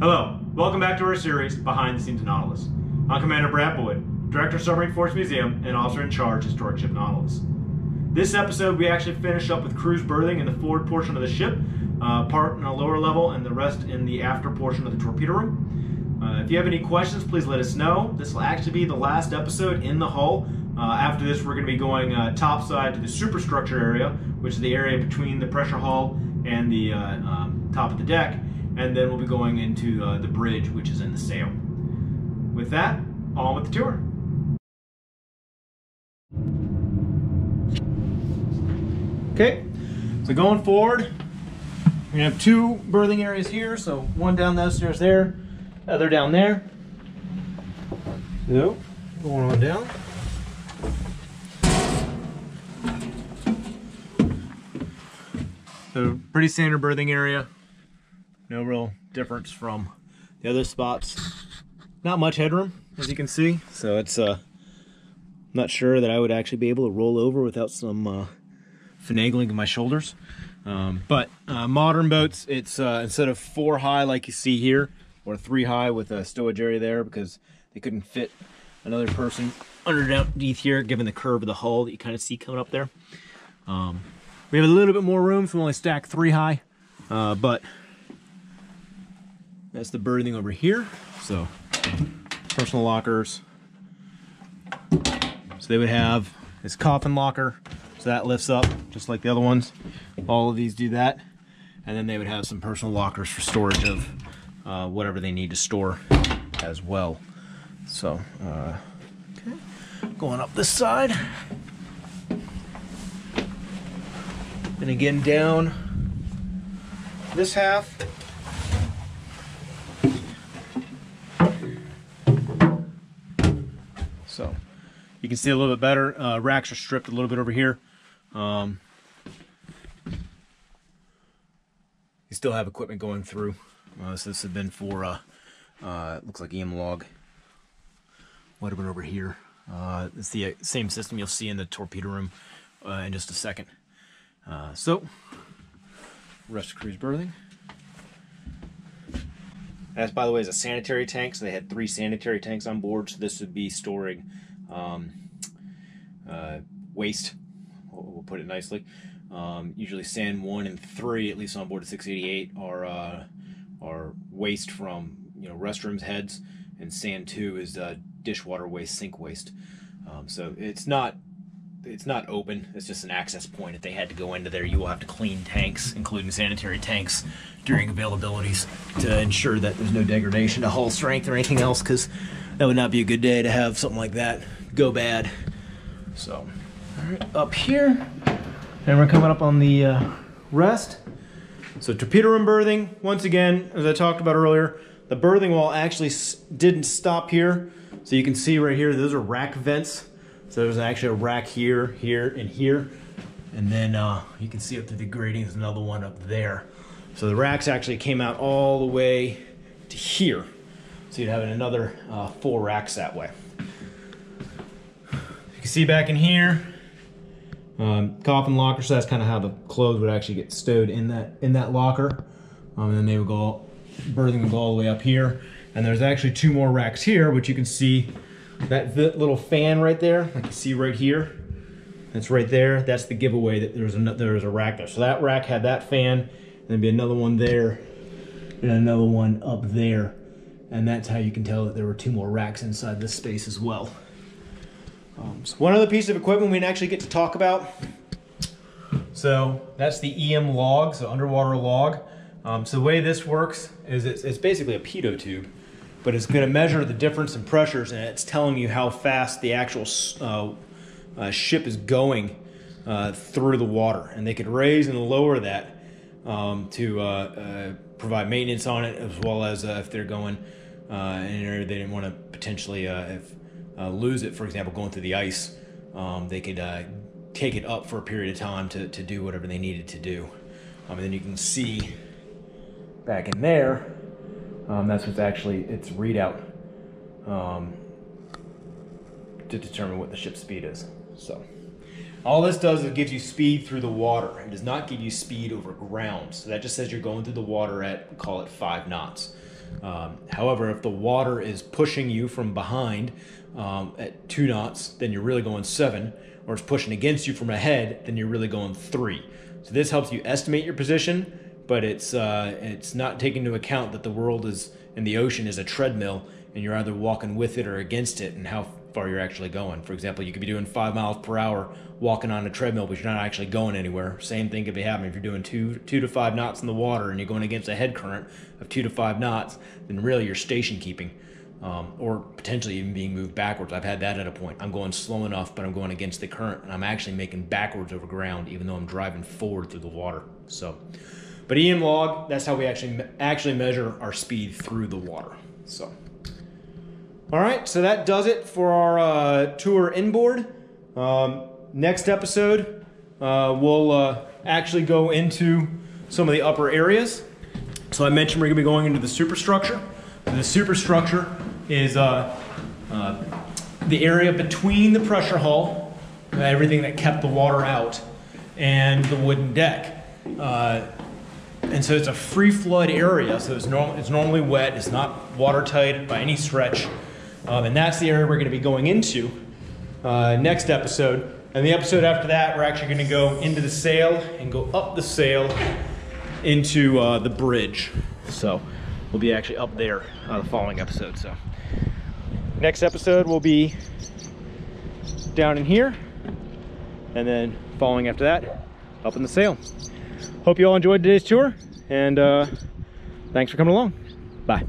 Hello, welcome back to our series, Behind the Scenes of Nautilus. I'm Commander Brad Boyd, Director of Submarine Force Museum and Officer in Charge Historic Ship Nautilus. This episode, we actually finish up with crew's berthing in the forward portion of the ship, uh, part in a lower level and the rest in the after portion of the torpedo room. Uh, if you have any questions, please let us know. This will actually be the last episode in the hull. Uh, after this, we're going to be going uh, topside to the superstructure area, which is the area between the pressure hull and the uh, um, top of the deck, and then we'll be going into uh, the bridge, which is in the sail. With that, on with the tour. Okay, so going forward, we have two berthing areas here. So one down those stairs there, other down there. So going on down. So pretty standard berthing area. No real difference from the other spots. Not much headroom, as you can see. So it's uh, not sure that I would actually be able to roll over without some uh, finagling of my shoulders. Um, but uh, modern boats, it's uh, instead of four high like you see here, or three high with a stowage area there because they couldn't fit another person underneath here, given the curve of the hull that you kind of see coming up there. Um, we have a little bit more room, so we only stack three high, uh, but that's the berthing over here. So personal lockers. So they would have this coffin locker, so that lifts up just like the other ones. All of these do that. And then they would have some personal lockers for storage of uh, whatever they need to store as well. So, uh, okay. Going up this side. And again down this half. So you can see a little bit better. Uh, racks are stripped a little bit over here. Um, you still have equipment going through. Uh, so this has been for, uh, uh, looks like EM log. What about over here? Uh, it's the same system you'll see in the torpedo room uh, in just a second. Uh, so, rest of crew's berthing. That's, by the way, is a sanitary tank. So they had three sanitary tanks on board. So this would be storing um, uh, waste. We'll, put it nicely. Um, usually, san one and three, at least on board of 688, are uh, are waste from you know restrooms heads, and san two is uh, dishwater waste, sink waste. Um, so it's not it's not open. It's just an access point. If they had to go into there, you will have to clean tanks, including sanitary tanks, during availabilities to ensure that there's no degradation to hull strength or anything else, because that would not be a good day to have something like that go bad. So, all right, up here, and we're coming up on the uh, rest. So torpedo room berthing, once again, as I talked about earlier, the berthing wall actually didn't stop here. So you can see right here, those are rack vents. So there's actually a rack here, here, and here. And then uh, you can see up through the grating, there's another one up there. So the racks actually came out all the way to here. So you'd have another uh, four racks that way. You can see back in here, um, coffin locker. So that's kind of how the clothes would actually get stowed in that in that locker. Um, and then they would go, berthing would go all the way up here. And there's actually two more racks here, which you can see that little fan right there, like you see right here, that's right there. That's the giveaway that there's a, there's a rack there. So that rack had that fan, and there'd be another one there, and another one up there. And that's how you can tell that there were two more racks inside this space as well. Um, so one other piece of equipment we didn't actually get to talk about. So that's the EM log, so underwater log. Um, so the way this works is it's, it's basically a pitot tube but it's going to measure the difference in pressures and it's telling you how fast the actual uh, uh, ship is going uh, through the water. And they could raise and lower that um, to uh, uh, provide maintenance on it, as well as uh, if they're going in an area they didn't want to potentially if, lose it, for example, going through the ice, um, they could take it up for a period of time to, to do whatever they needed to do. Um, and then you can see back in there um, that's what's actually its readout um, to determine what the ship speed is. So all this does is it gives you speed through the water. It does not give you speed over ground. So that just says you're going through the water at, call it five knots. Um, however, if the water is pushing you from behind um, at two knots, then you're really going seven, or it's pushing against you from ahead, then you're really going three. So this helps you estimate your position, but it's uh, it's not taking into account that the world is and the ocean is a treadmill, and you're either walking with it or against it, and how far you're actually going. For example, you could be doing five miles per hour walking on a treadmill, but you're not actually going anywhere. Same thing could be happening if you're doing two two to five knots in the water and you're going against a head current of two to five knots. Then really you're station keeping, um, or potentially even being moved backwards. I've had that at a point. I'm going slow enough, but I'm going against the current, and I'm actually making backwards over ground, even though I'm driving forward through the water. So, but EM log, that's how we actually actually measure our speed through the water. So. All right, so that does it for our uh, tour inboard. Um, next episode, uh, we'll uh, actually go into some of the upper areas. So I mentioned we're to be going into the superstructure. The superstructure is uh, uh, the area between the pressure hull, everything that kept the water out, and the wooden deck. And so it's a free flood area, so it's, norm- it's normally wet, it's not watertight by any stretch. Um, and that's the area we're going to be going into uh, next episode. And the episode after that, we're actually going to go into the sail and go up the sail into uh, the bridge. So we'll be actually up there uh, the following episode. So next episode will be down in here, and then following after that, up in the sail. Hope you all enjoyed today's tour, and uh, thanks for coming along. Bye.